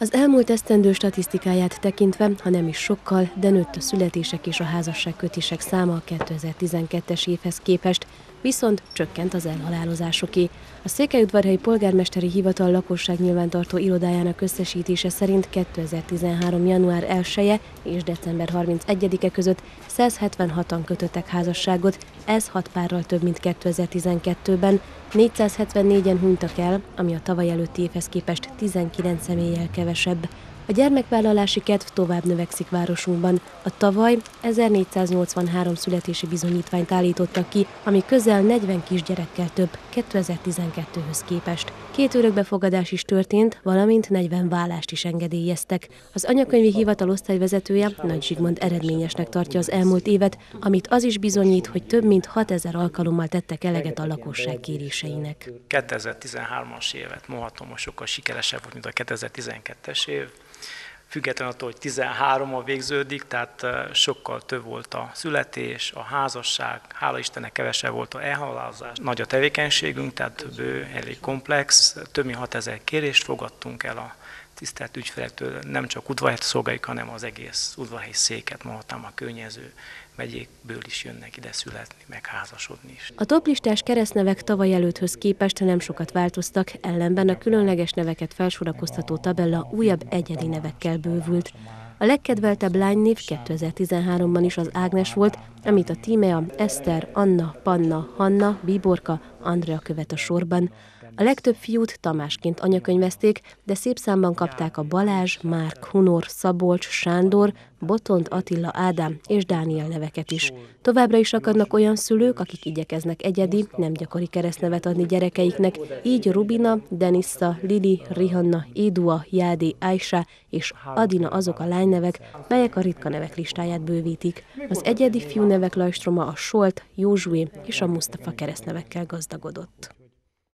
Az elmúlt esztendő statisztikáját tekintve, ha nem is sokkal, de nőtt a születések és a házasságkötések száma a 2012-es évhez képest, viszont csökkent az elhalálozásoké. A Székelyudvarhelyi Polgármesteri Hivatal lakosság nyilvántartó irodájának összesítése szerint 2013. január 1 -e és december 31-e között 176-an kötöttek házasságot, ez 6 párral több, mint 2012-ben, 474-en hunytak el, ami a tavaly előtti évhez képest 19 személlyel kevesebb. A gyermekvállalási kedv tovább növekszik városunkban. A tavaly 1483 születési bizonyítványt állítottak ki, ami közel 40 kisgyerekkel több 2012-höz képest. Két örökbefogadás is történt, valamint 40 vállást is engedélyeztek. Az anyakönyvi hivatal osztályvezetője Nagy Zsigmond eredményesnek tartja az elmúlt évet, amit az is bizonyít, hogy több mint 6000 alkalommal tettek eleget a lakosság kéréseinek. 2013-as évet mondhatom, hogy sokkal sikeresebb volt, mint a 2012-es év függetlenül attól, hogy 13 a végződik, tehát sokkal több volt a születés, a házasság, hála Istennek kevesebb volt a elhalálozás. Nagy a tevékenységünk, tehát bő, elég komplex, több mint 6000 kérést fogadtunk el a tisztelt ügyfelektől, nem csak udvarhelyet szolgáljuk, hanem az egész udvarhelyi széket, mondhatnám a környező megyékből is jönnek ide születni, meg házasodni is. A toplistás keresztnevek tavaly előtthöz képest nem sokat változtak, ellenben a különleges neveket felsorakoztató tabella újabb egyedi nevekkel bővült. A legkedveltebb lánynév 2013-ban is az Ágnes volt, amit a Tímea, Eszter, Anna, Panna, Hanna, Bíborka, Andrea követ a sorban. A legtöbb fiút Tamásként anyakönyvezték, de szép számban kapták a Balázs, Márk, Hunor, Szabolcs, Sándor, Botont, Attila, Ádám és Dániel neveket is. Továbbra is akadnak olyan szülők, akik igyekeznek egyedi, nem gyakori keresztnevet adni gyerekeiknek, így Rubina, Denissa, Lili, Rihanna, Édua, Jádé, Aisha és Adina azok a lánynevek, melyek a ritka nevek listáját bővítik. Az egyedi fiú nevek lajstroma a Solt, Józsué és a Mustafa keresztnevekkel gazdagodott.